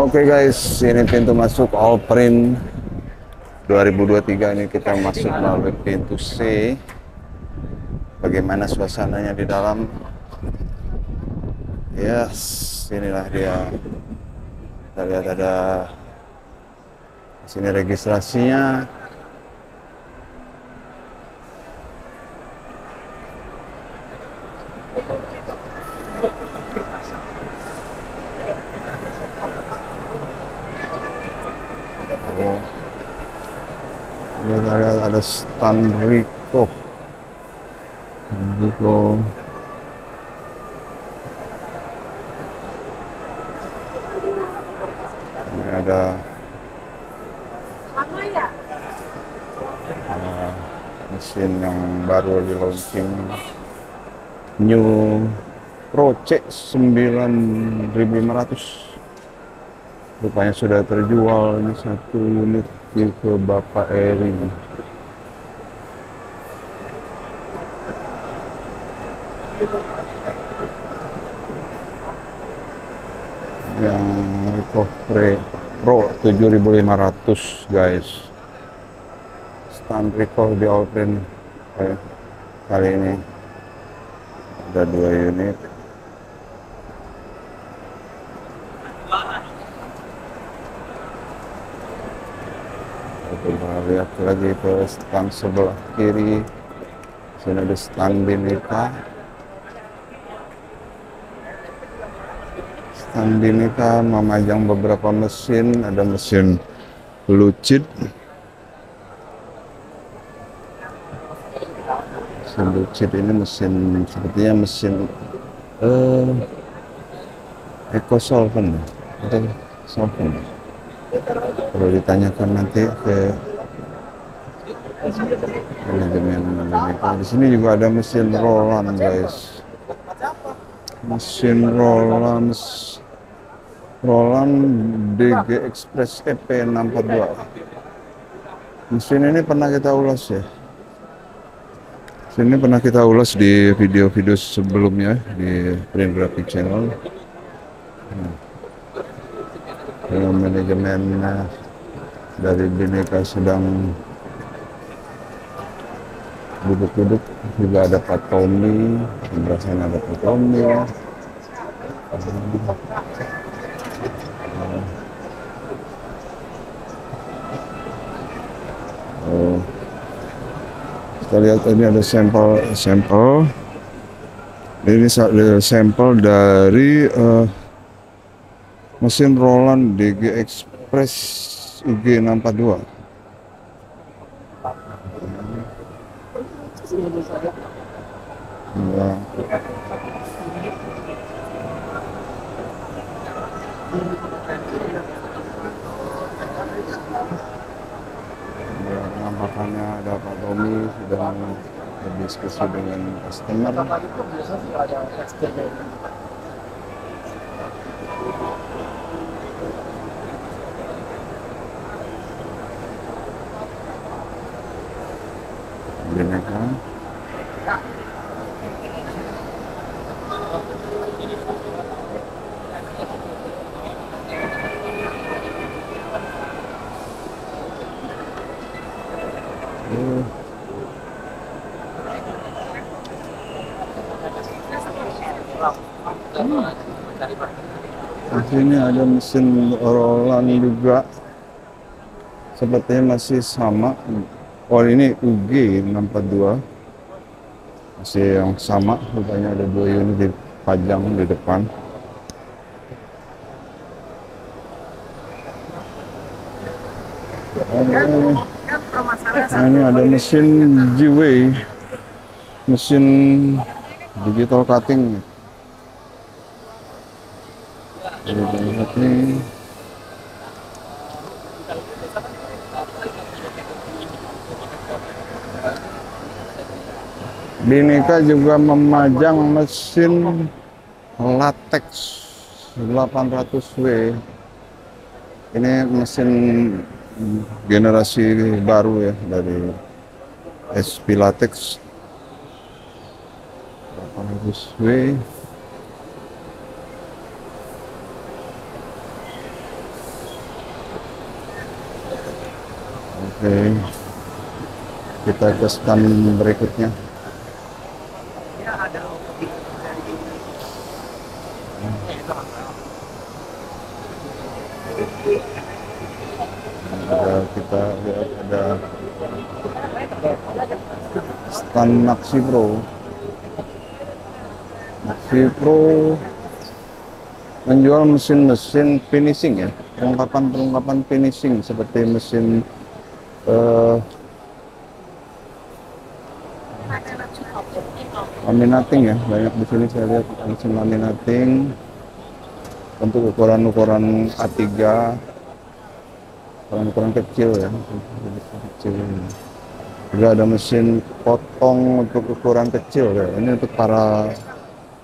Oke guys, ini pintu masuk All Print 2023 ini kita masuk melalui pintu C. Bagaimana suasananya di dalam? Yes, inilah dia. Kita lihat ada sini registrasinya. Oh. Ini stand Rico. Rico. Ini ada uh, mesin yang baru di launching New Pro C 9500 rupanya sudah terjual ini satu unit ke Bapak Eri yang recovery Pro 7500 guys. Stand recall di Alpine eh, kali ini. Ada dua unit. Coba lihat lagi ke stand sebelah kiri. Sini ada stand Binika stand Binika memajang beberapa mesin. Ada mesin lucid. Mesin lucid ini mesin sepertinya mesin eh eco solvent atau solvent kalau ditanyakan nanti ke manajemen Binika di sini juga ada mesin Roland guys mesin Roland Roland DG Express EP 642 mesin ini pernah kita ulas ya? Sini pernah kita ulas di video-video sebelumnya di Print Graphic Channel. Nah, Dengan manajemen dari Bineka sedang duduk-duduk juga ada Pak Tommy, ada Pak Tommy. Oh. Kita lihat ini ada sampel sampel. Ini eh, sampel dari eh, mesin Roland DG Express UG 642. Ya. Ya, nampaknya ada Pak Tommy sedang berdiskusi dengan customer. Bineka. Oh. Di sini ada mesin Roland juga. Sepertinya masih sama. Oh ini UG 642. Masih yang sama. Rupanya ada dua unit dipajang di depan. Oh, ini ada mesin G-Way, mesin digital cutting. Digital cutting. Bineka juga memajang mesin latex 800W. Ini mesin generasi baru ya dari SP Latex 800 W. Oke, kita ke stand berikutnya. Maxi Pro. Maxi Pro. Menjual mesin-mesin finishing ya, perlengkapan-perlengkapan finishing seperti mesin eh, laminating ya, banyak di sini saya lihat mesin laminating. Untuk ukuran-ukuran A3 ukuran-ukuran kecil ya. Kecil juga ada mesin potong untuk ukuran kecil ya. Ini untuk para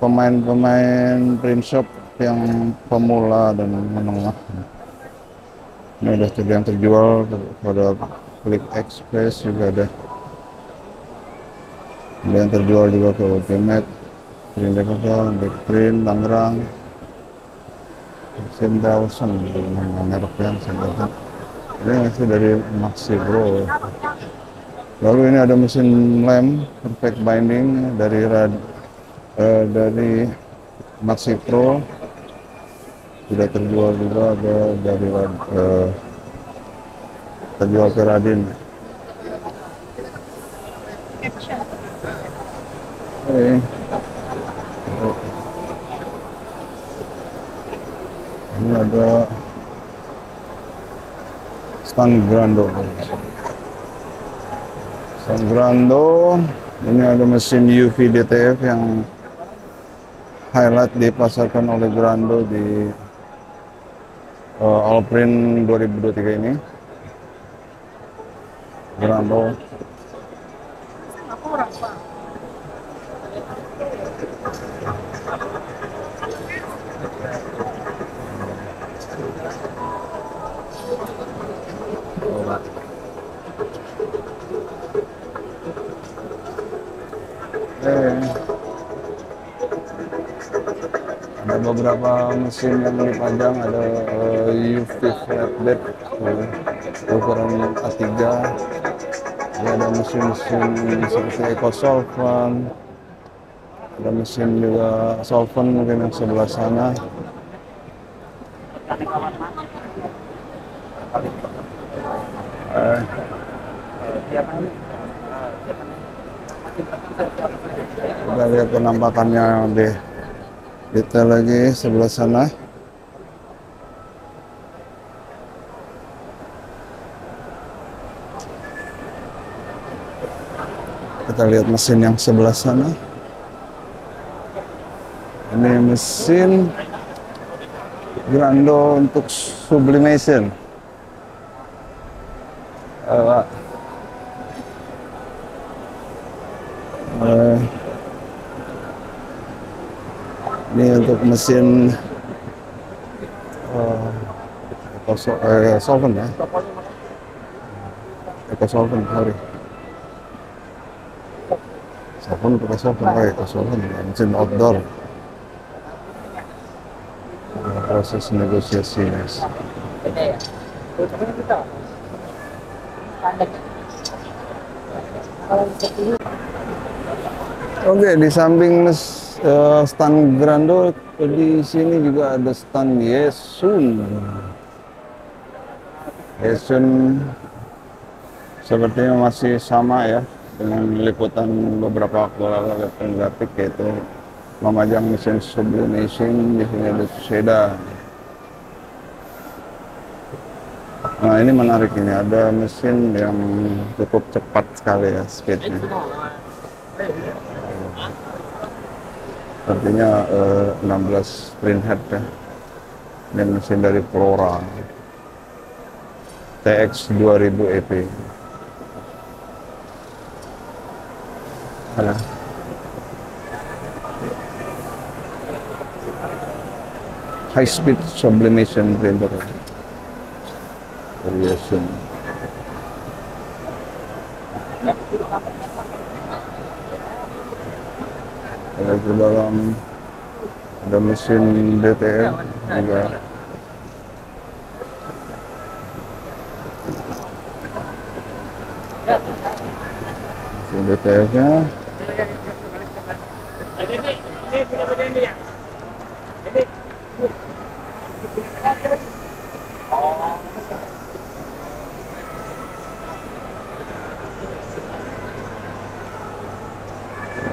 pemain-pemain print shop yang pemula dan menengah. Ini ada yang terjual pada Click Express juga ada. Ada yang terjual juga ke Ultimate Print Jakarta, Backprint, Tangerang. Mesin Dawson merek yang saya ini masih dari Maxi Pro lalu ini ada mesin lem perfect binding dari rad eh, dari Maxi Pro sudah terjual juga ada dari eh, terjual ke Radin Oke. Ini ada stand Grando. Stand Grando. Ini ada mesin UV DTF yang highlight dipasarkan oleh Grando di uh, Allprint 2023 ini. Grando. Eh, beberapa mesin yang dipajang ada UV flatbed eh, ukuran A3 Ini ada mesin-mesin seperti Eco Solvent ada mesin juga solvent mungkin yang sebelah sana. Eh, kita lihat penampakannya lebih detail lagi sebelah sana kita lihat mesin yang sebelah sana ini mesin Grando untuk sublimation Eh, Pak. Eh, ini untuk mesin eh, eco sol- eh, solvent ya. Eco solvent sorry. Solvent pakai solvent oh, eco solvent ya, mesin outdoor. Eh, proses negosiasi guys. Oke, di samping mes, eh, stand Grando di sini juga ada stand Yesun. Yesun sepertinya masih sama ya dengan liputan beberapa waktu lalu liputan grafik yaitu memajang mesin sublimation di sini ada Seda. Nah ini menarik ini ada mesin yang cukup cepat sekali ya speednya. Artinya eh, 16 print head ya. Ini mesin dari Flora. TX 2000 EP. Ada. High speed sublimation printer. Variation. Ada di dalam ada mesin DTM juga Mesin DTF-nya.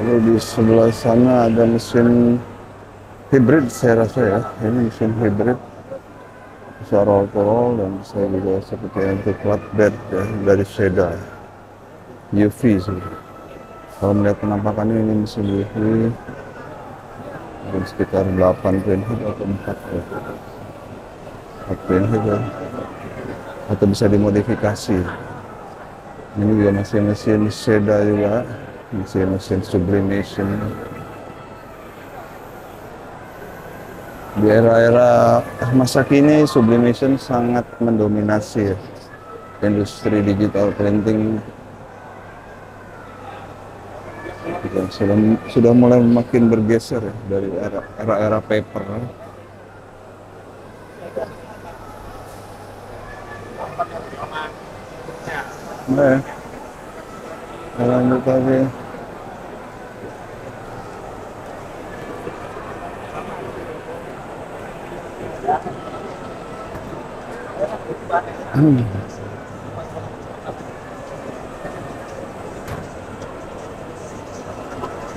Lalu di sebelah sana ada mesin hybrid saya rasa ya. Ini mesin hybrid bisa roll to roll dan bisa juga seperti untuk flatbed ya, dari Seda UV sih. Kalau melihat penampakannya ini mesin UV mungkin sekitar 8 pin head atau 4 ya. 4 pin head ya. atau bisa dimodifikasi. Ini juga masih mesin Seda juga mesin-mesin sublimation di era-era masa kini sublimation sangat mendominasi ya. industri digital printing. Sudah sudah mulai makin bergeser ya, dari era era, era paper. Nah, lanjut lagi Hmm.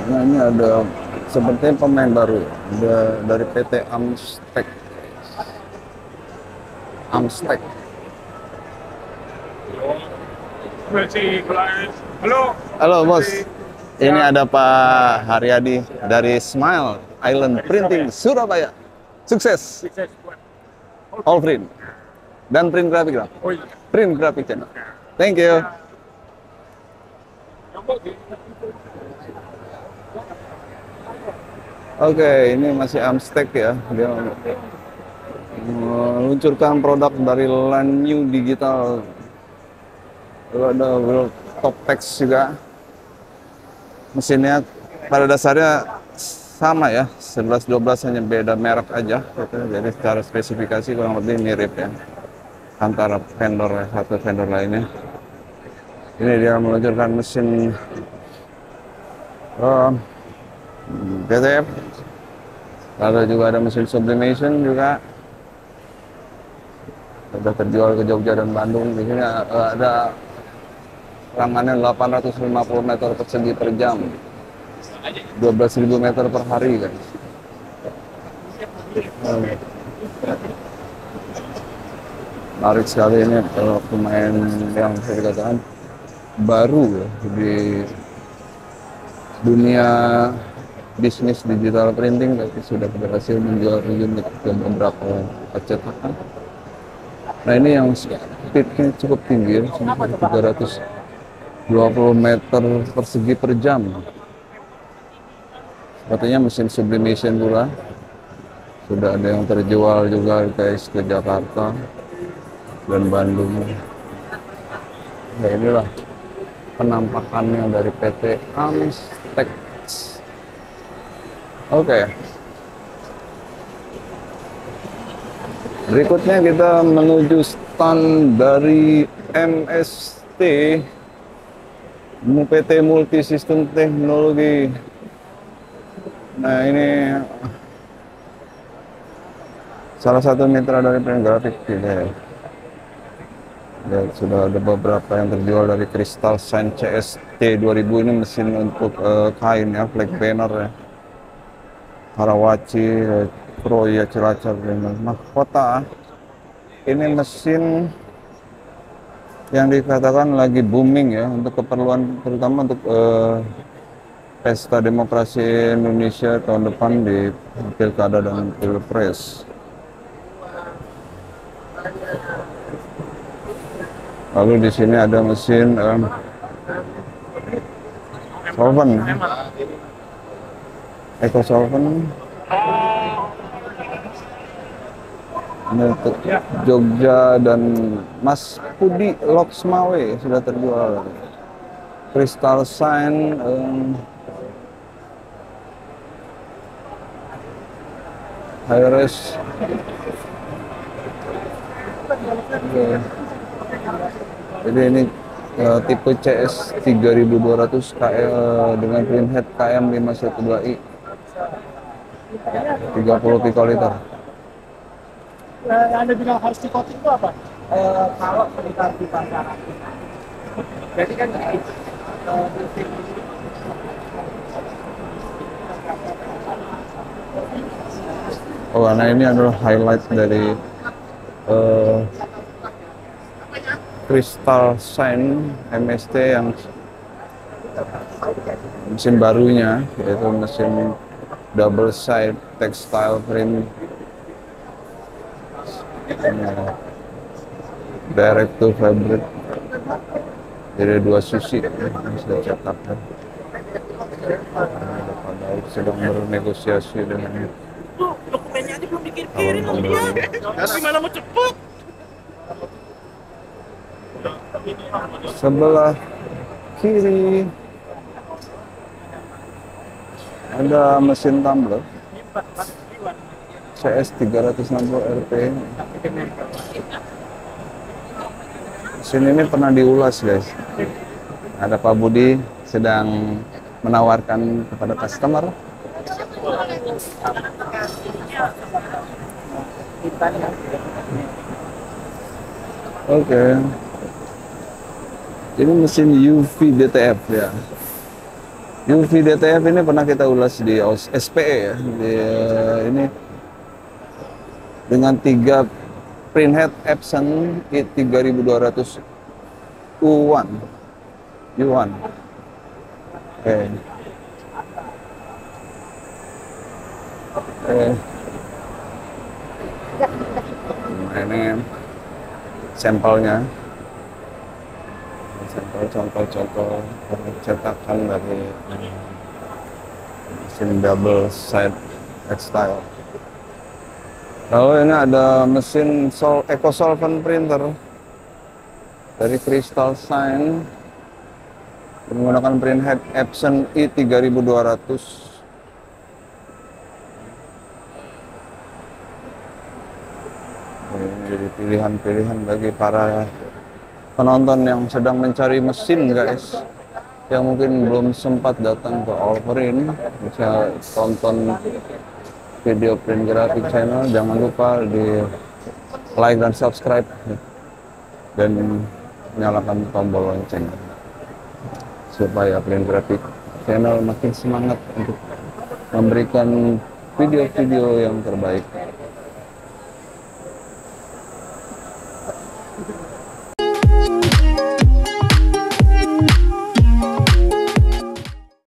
Nah ini ada sepertinya pemain baru ya. Ada dari PT Amstek. Amstek. Halo. Halo bos. Ini ada Pak Haryadi dari Smile Island Printing Surabaya. Sukses. All print. Dan print grafik lah. Oh iya. Print grafik channel. Thank you. Oke, ini masih Amstek ya. Dia meluncurkan produk dari Land New Digital. Lalu ada World Top Text juga. Mesinnya pada dasarnya sama ya, 11 12 hanya beda merek aja gitu. Jadi secara spesifikasi kurang lebih mirip ya antara vendor satu vendor lainnya. Ini dia meluncurkan mesin um, BTF lalu juga ada mesin sublimation juga. Sudah terjual ke Jogja dan Bandung. Di sini uh, ada rangannya 850 meter persegi per jam. 12.000 meter per hari kan? Hmm. Menarik sekali ini kalau pemain yang saya dikatakan baru ya di dunia bisnis digital printing tapi sudah berhasil menjual unit ke beberapa percetakan. Nah ini yang speednya cukup tinggi, ya, sampai 320 meter persegi per jam. Sepertinya mesin sublimation pula. Sudah ada yang terjual juga guys ke Jakarta dan Bandung. Ya inilah penampakannya dari PT Amstek. Oke. Berikutnya kita menuju stand dari MST PT Multi Sistem Teknologi. Nah ini salah satu mitra dari print grafik kita ya. Ya, sudah ada beberapa yang terjual dari Crystal Shine CST 2000 ini mesin untuk eh, kain ya, flag banner ya. Karawaci, eh, Proya, Cilacap, dan mahkota. Ini mesin yang dikatakan lagi booming ya untuk keperluan terutama untuk eh, pesta demokrasi Indonesia tahun depan di pilkada dan pilpres. Lalu di sini ada mesin um, solvent, eco solvent. Untuk Jogja dan Mas Pudi Loksmawe sudah terjual. Crystal Sign, um. Jadi ini eh, tipe CS 3200 KL dengan print head KM 512i 30 pikoliter Eh, Anda bilang harus di coating itu apa? Eh, kalau kita di pasaran. Jadi kan eh, Oh, nah ini adalah highlight dari eh, Crystal Shine MST yang mesin barunya yaitu mesin double side textile print direct to fabric jadi dua susi yang sudah cetak kan. Nah, sedang bernegosiasi dengan dokumennya aja belum dikirim-kirim dia. Gimana mau cepet? Sebelah kiri. Ada mesin tumbler. CS 360 RP mesin ini pernah diulas guys. Ada Pak Budi sedang menawarkan kepada customer. Oke ini mesin UV DTF ya. UV DTF ini pernah kita ulas di SPE ya. Di, eh, ini. Dengan tiga printhead Epson I 3200 U1 U1 oke. Oke. Nah ini sampelnya. sampel contoh-contoh cetakan dari mesin double side textile. Lalu ini ada mesin sol eco solvent printer dari Crystal Shine menggunakan print head Epson i 3200 Ini jadi pilihan-pilihan bagi para penonton yang sedang mencari mesin guys. Yang mungkin belum sempat datang ke Allprint bisa tonton video print graphic channel. Jangan lupa di like dan subscribe. Dan nyalakan tombol lonceng supaya print graphic channel makin semangat untuk memberikan video-video yang terbaik